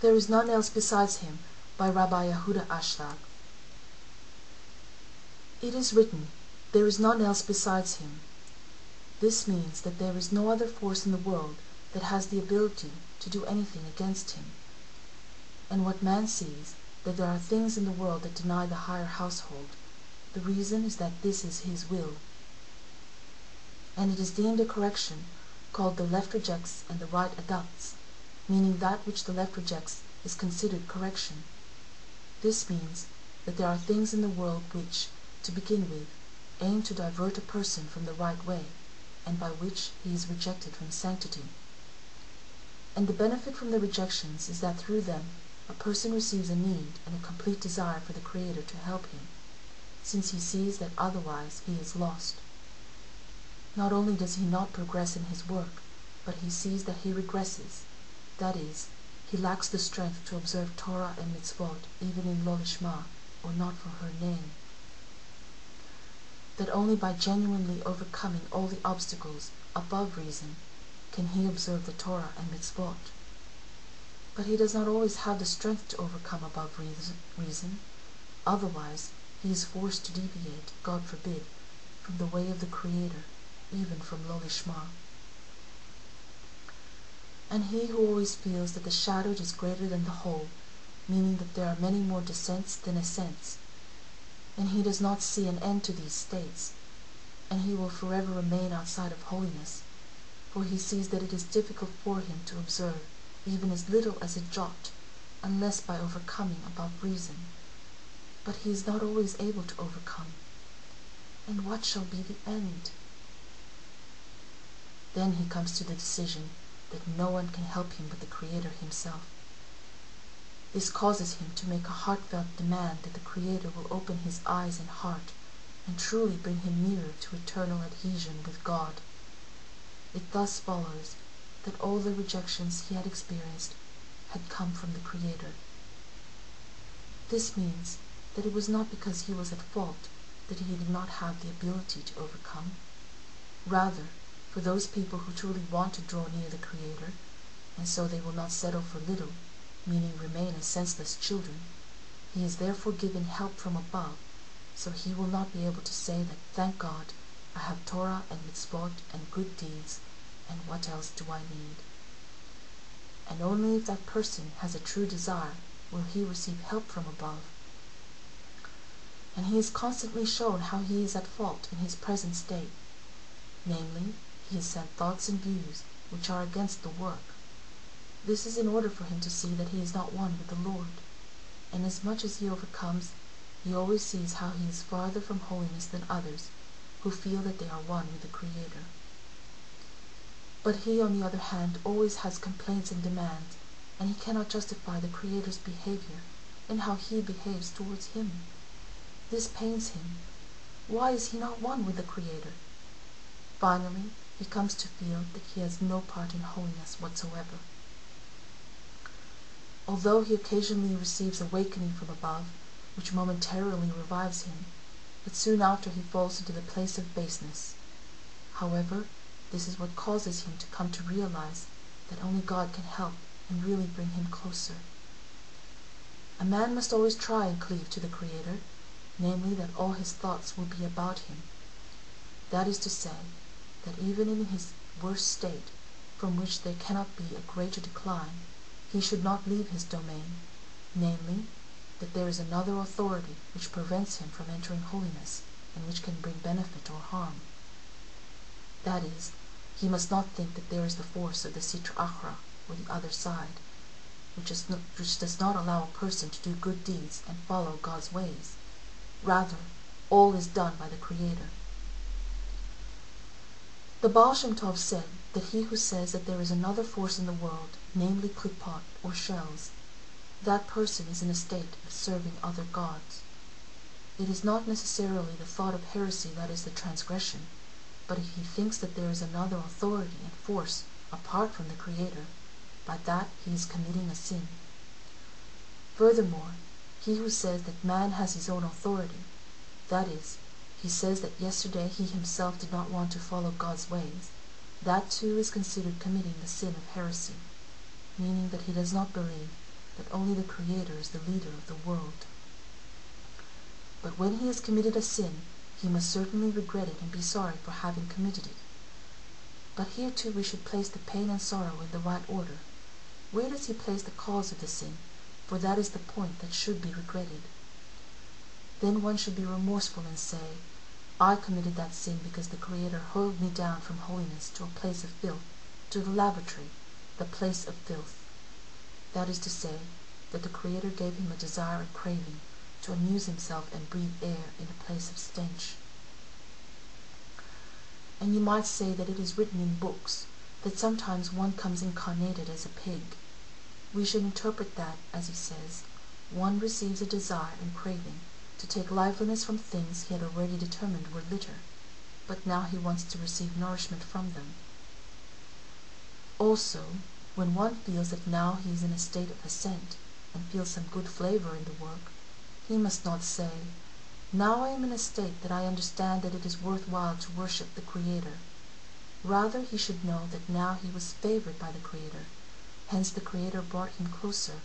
There is none else besides him by Rabbi Yehuda Ashlag. It is written, there is none else besides him. This means that there is no other force in the world that has the ability to do anything against him. And what man sees, that there are things in the world that deny the higher household, the reason is that this is his will. And it is deemed a correction, called the left rejects and the right adopts, meaning that which the left rejects is considered correction. This means that there are things in the world which, to begin with, aim to divert a person from the right way, and by which he is rejected from sanctity. And the benefit from the rejections is that through them a person receives a need and a complete desire for the Creator to help him, since he sees that otherwise he is lost. Not only does he not progress in his work, but he sees that he regresses, that is, he lacks the strength to observe Torah and mitzvot even in Lo Lishma, or not for her name. That only by genuinely overcoming all the obstacles above reason can he observe the Torah and mitzvot. But he does not always have the strength to overcome above reason, otherwise he is forced to deviate, God forbid, from the way of the Creator, even from Lo Lishma. And he who always feels that the shadowed is greater than the whole, meaning that there are many more descents than ascents, and he does not see an end to these states, and he will forever remain outside of holiness, for he sees that it is difficult for him to observe even as little as a jot, unless by overcoming above reason. But he is not always able to overcome. And what shall be the end? Then he comes to the decision that no one can help him but the Creator himself. This causes him to make a heartfelt demand that the Creator will open his eyes and heart and truly bring him nearer to eternal adhesion with God. It thus follows that all the rejections he had experienced had come from the Creator. This means that it was not because he was at fault that he did not have the ability to overcome. Rather, for those people who truly want to draw near the Creator, and so they will not settle for little, meaning remain as senseless children, he is therefore given help from above, so he will not be able to say that, thank God, I have Torah and mitzvot and good deeds, and what else do I need? And only if that person has a true desire will he receive help from above. And he is constantly shown how he is at fault in his present state, namely, he has sent thoughts and views which are against the work. This is in order for him to see that he is not one with the Lord, and as much as he overcomes, he always sees how he is farther from holiness than others who feel that they are one with the Creator. But he, on the other hand, always has complaints and demands, and he cannot justify the Creator's behavior and how he behaves towards him. This pains him. Why is he not one with the Creator? Finally, he comes to feel that he has no part in holiness whatsoever. Although he occasionally receives awakening from above, which momentarily revives him, but soon after he falls into the place of baseness. However, this is what causes him to come to realize that only God can help and really bring him closer. A man must always try and cleave to the Creator, namely that all his thoughts will be about him. That is to say, that even in his worst state, from which there cannot be a greater decline, he should not leave his domain, namely, that there is another authority which prevents him from entering holiness, and which can bring benefit or harm. That is, he must not think that there is the force of the Sitra Achra, or the other side, which, does not allow a person to do good deeds and follow God's ways. Rather, all is done by the Creator. The Baal Shem Tov said that he who says that there is another force in the world, namely klipot, or shells, that person is in a state of serving other gods. It is not necessarily the thought of heresy that is the transgression, but if he thinks that there is another authority and force apart from the Creator, by that he is committing a sin. Furthermore, he who says that man has his own authority, that is, he says that yesterday he himself did not want to follow God's ways. That too is considered committing the sin of heresy, meaning that he does not believe that only the Creator is the leader of the world. But when he has committed a sin, he must certainly regret it and be sorry for having committed it. But here too we should place the pain and sorrow in the right order. Where does he place the cause of the sin? For that is the point that should be regretted. Then one should be remorseful and say, I committed that sin because the Creator hurled me down from holiness to a place of filth, to the lavatory, the place of filth. That is to say, that the Creator gave him a desire and craving to amuse himself and breathe air in a place of stench. And you might say that it is written in books that sometimes one comes incarnated as a pig. We should interpret that, as he says, one receives a desire and craving to take liveliness from things he had already determined were litter, but now he wants to receive nourishment from them. Also, when one feels that now he is in a state of ascent, and feels some good flavor in the work, he must not say, Now I am in a state that I understand that it is worth while to worship the Creator. Rather he should know that now he was favored by the Creator, hence the Creator brought him closer,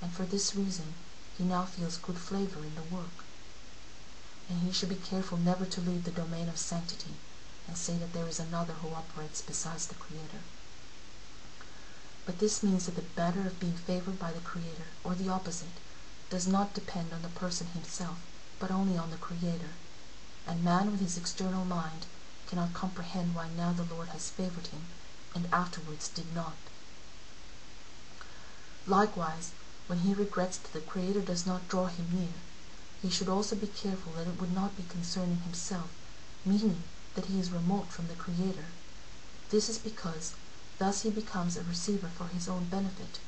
and for this reason he now feels good flavor in the work. And he should be careful never to leave the domain of sanctity and say that there is another who operates besides the Creator. But this means that the matter of being favored by the Creator, or the opposite, does not depend on the person himself, but only on the Creator, and man with his external mind cannot comprehend why now the Lord has favored him, and afterwards did not. Likewise, when he regrets that the Creator does not draw him near, he should also be careful that it would not be concerning himself, meaning that he is remote from the Creator. This is because thus he becomes a receiver for his own benefit,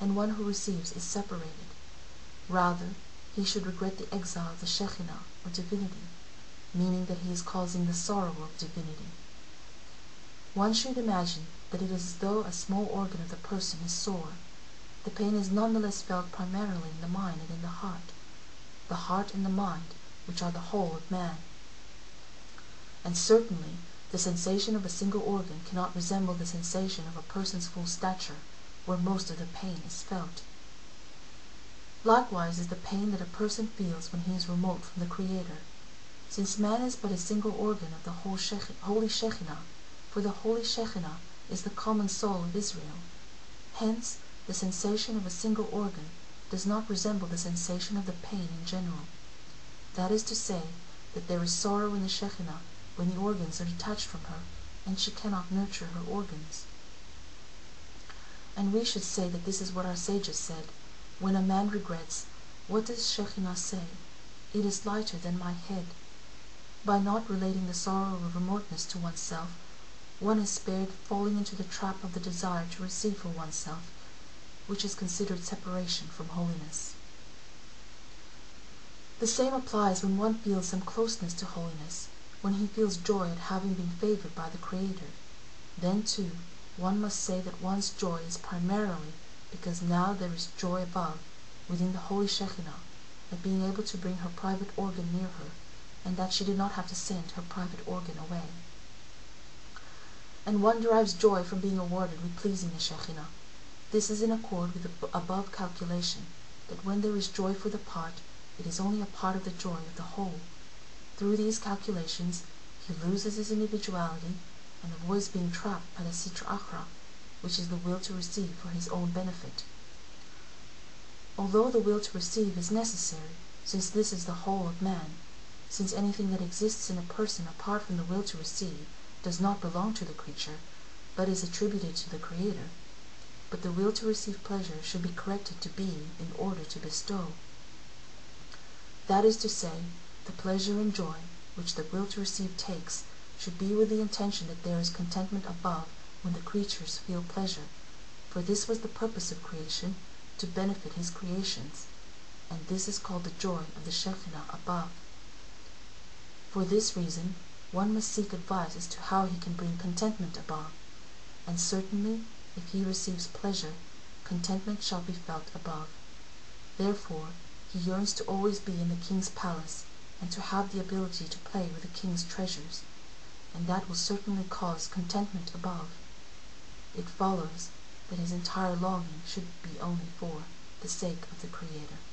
and one who receives is separated. Rather, he should regret the exile of the Shekhinah, or divinity, meaning that he is causing the sorrow of divinity. One should imagine that it is as though a small organ of the person is sore. The pain is nonetheless felt primarily in the mind and in the heart, the heart and the mind, which are the whole of man. And certainly the sensation of a single organ cannot resemble the sensation of a person's full stature, where most of the pain is felt. Likewise is the pain that a person feels when he is remote from the Creator, since man is but a single organ of the whole Shekh holy Shekhinah, for the holy Shekhinah is the common soul of Israel. Hence, the sensation of a single organ does not resemble the sensation of the pain in general. That is to say, that there is sorrow in the Shekhinah when the organs are detached from her, and she cannot nurture her organs. And we should say that this is what our sages said, when a man regrets, what does Shekhinah say? It is lighter than my head. By not relating the sorrow of remoteness to oneself, one is spared falling into the trap of the desire to receive for oneself, which is considered separation from holiness. The same applies when one feels some closeness to holiness, when he feels joy at having been favored by the Creator. Then, too, one must say that one's joy is primarily because now there is joy above, within the holy Shekhinah, at being able to bring her private organ near her, and that she did not have to send her private organ away. And one derives joy from being awarded with pleasing the Shekhinah. This is in accord with the above calculation, that when there is joy for the part, it is only a part of the joy of the whole. Through these calculations, he loses his individuality, and avoids being trapped by the Sitra Achra, which is the will to receive for his own benefit. Although the will to receive is necessary, since this is the whole of man, since anything that exists in a person apart from the will to receive does not belong to the creature, but is attributed to the Creator, but the will to receive pleasure should be corrected to being in order to bestow. That is to say, the pleasure and joy which the will to receive takes should be with the intention that there is contentment above when the creatures feel pleasure, for this was the purpose of creation, to benefit his creations, and this is called the joy of the Shekhinah above. For this reason, one must seek advice as to how he can bring contentment above, and certainly, if he receives pleasure, contentment shall be felt above. Therefore, he yearns to always be in the king's palace, and to have the ability to play with the king's treasures, and that will certainly cause contentment above it follows that his entire longing should be only for the sake of the Creator.